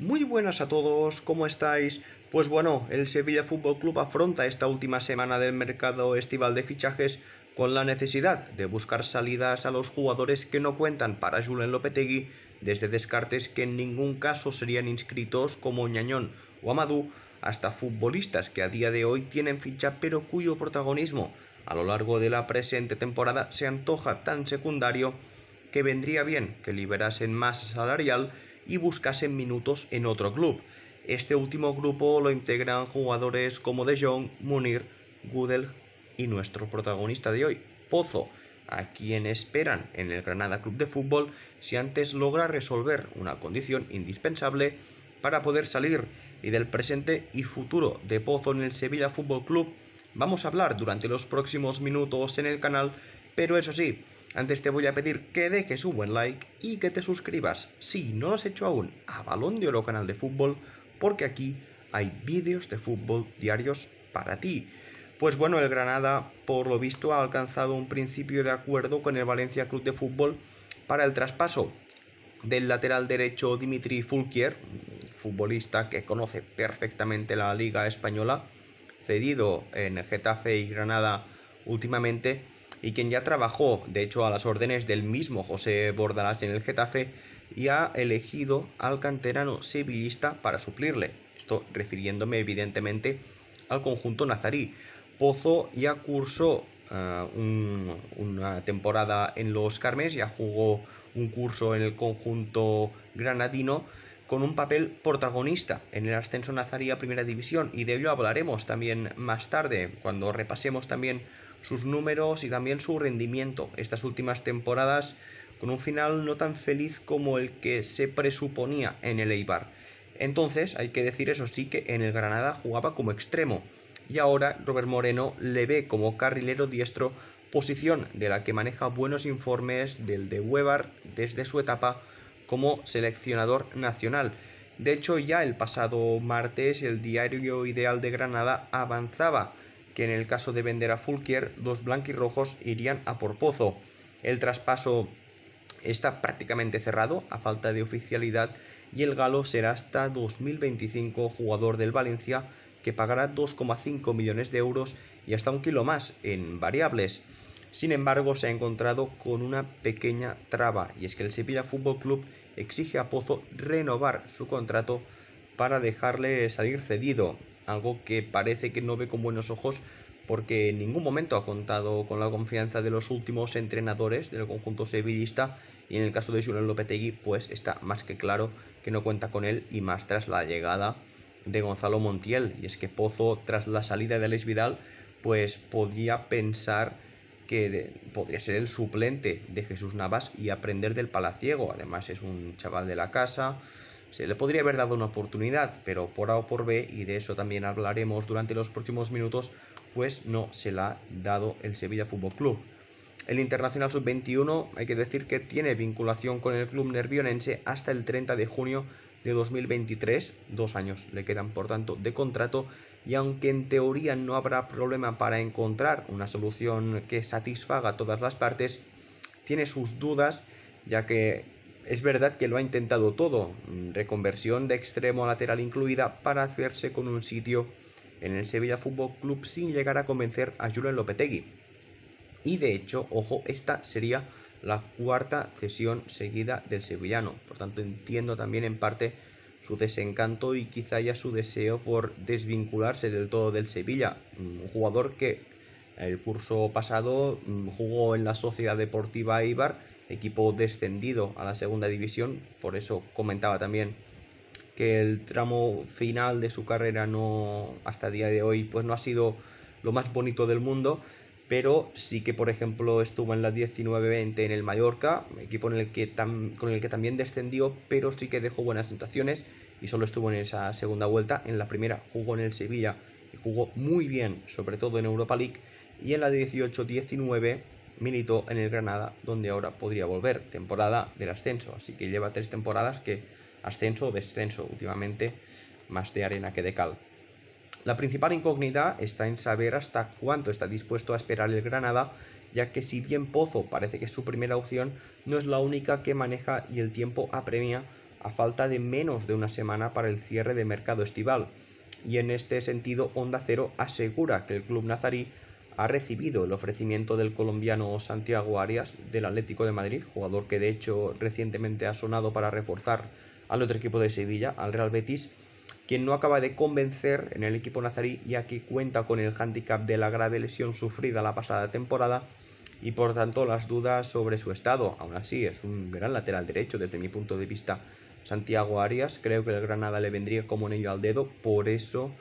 Muy buenas a todos, ¿cómo estáis? Pues bueno, el Sevilla Fútbol Club afronta esta última semana del mercado estival de fichajes con la necesidad de buscar salidas a los jugadores que no cuentan para Julen Lopetegui, desde descartes que en ningún caso serían inscritos como Ñañón o Amadou, hasta futbolistas que a día de hoy tienen ficha pero cuyo protagonismo a lo largo de la presente temporada se antoja tan secundario que vendría bien que liberasen más salarial y buscasen minutos en otro club. Este último grupo lo integran jugadores como De Jong, Munir, Gudel y nuestro protagonista de hoy, Pozo, a quien esperan en el Granada Club de Fútbol si antes logra resolver una condición indispensable para poder salir y del presente y futuro de Pozo en el Sevilla Fútbol Club vamos a hablar durante los próximos minutos en el canal, pero eso sí, antes te voy a pedir que dejes un buen like y que te suscribas, si no lo has hecho aún, a Balón de Oro Canal de Fútbol, porque aquí hay vídeos de fútbol diarios para ti. Pues bueno, el Granada, por lo visto, ha alcanzado un principio de acuerdo con el Valencia Club de Fútbol para el traspaso del lateral derecho Dimitri Fulquier, futbolista que conoce perfectamente la Liga Española, cedido en Getafe y Granada últimamente y quien ya trabajó, de hecho, a las órdenes del mismo José Bordalás en el Getafe y ha elegido al canterano sevillista para suplirle. Esto refiriéndome evidentemente al conjunto nazarí. Pozo ya cursó uh, una temporada en los Carmes, ya jugó un curso en el conjunto granadino con un papel protagonista en el ascenso nazarí a Primera División y de ello hablaremos también más tarde cuando repasemos también sus números y también su rendimiento estas últimas temporadas con un final no tan feliz como el que se presuponía en el Eibar. Entonces, hay que decir eso sí que en el Granada jugaba como extremo y ahora Robert Moreno le ve como carrilero diestro, posición de la que maneja buenos informes del de Weber desde su etapa como seleccionador nacional. De hecho, ya el pasado martes el diario Ideal de Granada avanzaba que en el caso de vender a Fulquier, los blanquirrojos irían a por Pozo. El traspaso está prácticamente cerrado a falta de oficialidad y el galo será hasta 2025 jugador del Valencia que pagará 2,5 millones de euros y hasta un kilo más en variables. Sin embargo, se ha encontrado con una pequeña traba y es que el Sevilla Fútbol Club exige a Pozo renovar su contrato para dejarle salir cedido algo que parece que no ve con buenos ojos porque en ningún momento ha contado con la confianza de los últimos entrenadores del conjunto sevillista y en el caso de Julen Lopetegui pues está más que claro que no cuenta con él y más tras la llegada de Gonzalo Montiel. Y es que Pozo tras la salida de Alex Vidal pues podía pensar que podría ser el suplente de Jesús Navas y aprender del palaciego además es un chaval de la casa se le podría haber dado una oportunidad, pero por A o por B, y de eso también hablaremos durante los próximos minutos, pues no se la ha dado el Sevilla Fútbol Club. El Internacional Sub-21 hay que decir que tiene vinculación con el club nervionense hasta el 30 de junio de 2023, dos años le quedan por tanto de contrato y aunque en teoría no habrá problema para encontrar una solución que satisfaga a todas las partes, tiene sus dudas ya que es verdad que lo ha intentado todo, mm, reconversión de extremo lateral incluida, para hacerse con un sitio en el Sevilla Fútbol Club sin llegar a convencer a Julen Lopetegui. Y de hecho, ojo, esta sería la cuarta cesión seguida del sevillano. Por tanto, entiendo también en parte su desencanto y quizá ya su deseo por desvincularse del todo del Sevilla. Un jugador que el curso pasado mm, jugó en la Sociedad Deportiva Eibar equipo descendido a la segunda división, por eso comentaba también que el tramo final de su carrera no hasta el día de hoy pues no ha sido lo más bonito del mundo, pero sí que por ejemplo estuvo en la 19-20 en el Mallorca, equipo en el que con el que también descendió, pero sí que dejó buenas sensaciones y solo estuvo en esa segunda vuelta, en la primera jugó en el Sevilla y jugó muy bien, sobre todo en Europa League, y en la 18-19 militó en el Granada, donde ahora podría volver, temporada del ascenso, así que lleva tres temporadas que ascenso o descenso, últimamente más de arena que de cal. La principal incógnita está en saber hasta cuánto está dispuesto a esperar el Granada, ya que si bien Pozo parece que es su primera opción, no es la única que maneja y el tiempo apremia a falta de menos de una semana para el cierre de mercado estival. Y en este sentido, Onda Cero asegura que el club nazarí ha recibido el ofrecimiento del colombiano Santiago Arias del Atlético de Madrid, jugador que de hecho recientemente ha sonado para reforzar al otro equipo de Sevilla, al Real Betis, quien no acaba de convencer en el equipo nazarí ya que cuenta con el hándicap de la grave lesión sufrida la pasada temporada y por tanto las dudas sobre su estado. Aún así, es un gran lateral derecho desde mi punto de vista. Santiago Arias, creo que el Granada le vendría como un ello al dedo, por eso,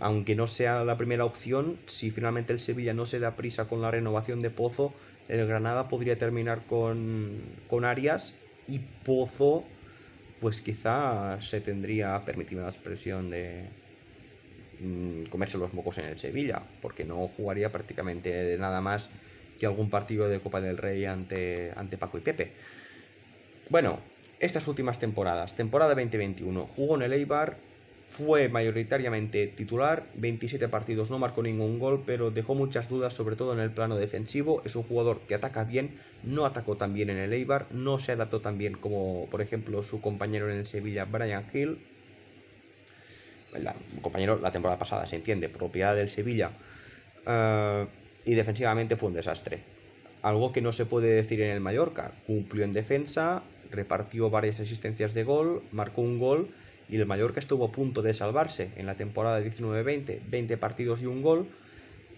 aunque no sea la primera opción, si finalmente el Sevilla no se da prisa con la renovación de Pozo, el Granada podría terminar con, con Arias y Pozo, pues quizá se tendría, permitirme la expresión de, mm, comerse los mocos en el Sevilla, porque no jugaría prácticamente nada más que algún partido de Copa del Rey ante, ante Paco y Pepe. Bueno, estas últimas temporadas, temporada 2021, jugó en el Eibar, fue mayoritariamente titular, 27 partidos, no marcó ningún gol, pero dejó muchas dudas, sobre todo en el plano defensivo. Es un jugador que ataca bien, no atacó tan bien en el Eibar, no se adaptó tan bien como, por ejemplo, su compañero en el Sevilla, Brian Hill. La, compañero la temporada pasada, se entiende, propiedad del Sevilla. Uh, y defensivamente fue un desastre. Algo que no se puede decir en el Mallorca. Cumplió en defensa, repartió varias asistencias de gol, marcó un gol y el Mallorca estuvo a punto de salvarse en la temporada 19-20, 20 partidos y un gol.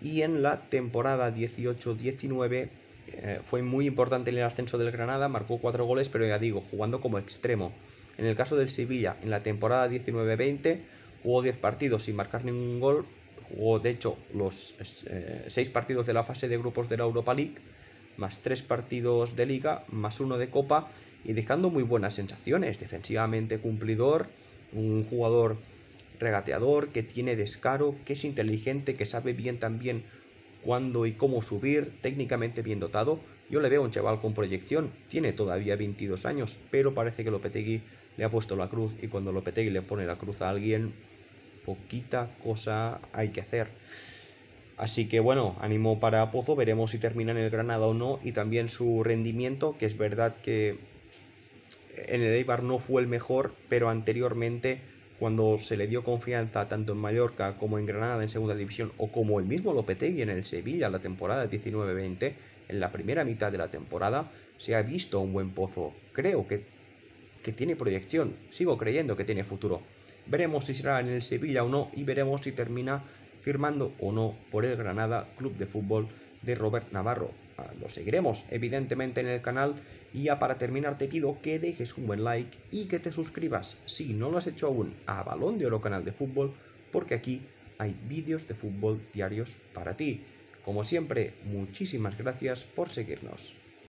Y en la temporada 18-19 eh, fue muy importante en el ascenso del Granada, marcó 4 goles, pero ya digo, jugando como extremo. En el caso del Sevilla, en la temporada 19-20 jugó 10 partidos sin marcar ningún gol, jugó de hecho los eh, seis partidos de la fase de grupos de la Europa League, más tres partidos de liga, más uno de copa y dejando muy buenas sensaciones, defensivamente cumplidor, un jugador regateador que tiene descaro, que es inteligente, que sabe bien también cuándo y cómo subir, técnicamente bien dotado. Yo le veo un chaval con proyección, tiene todavía 22 años, pero parece que Lopetegui le ha puesto la cruz y cuando Lopetegui le pone la cruz a alguien, poquita cosa hay que hacer. Así que bueno, ánimo para Pozo, veremos si termina en el Granada o no y también su rendimiento, que es verdad que en el Eibar no fue el mejor, pero anteriormente cuando se le dio confianza tanto en Mallorca como en Granada en segunda división o como el mismo Lopetegui en el Sevilla la temporada 19-20, en la primera mitad de la temporada se ha visto un buen Pozo. Creo que, que tiene proyección, sigo creyendo que tiene futuro. Veremos si será en el Sevilla o no y veremos si termina firmando o no por el Granada Club de Fútbol de Robert Navarro. Ah, lo seguiremos evidentemente en el canal y ya para terminar te pido que dejes un buen like y que te suscribas si no lo has hecho aún a Balón de Oro Canal de Fútbol porque aquí hay vídeos de fútbol diarios para ti. Como siempre, muchísimas gracias por seguirnos.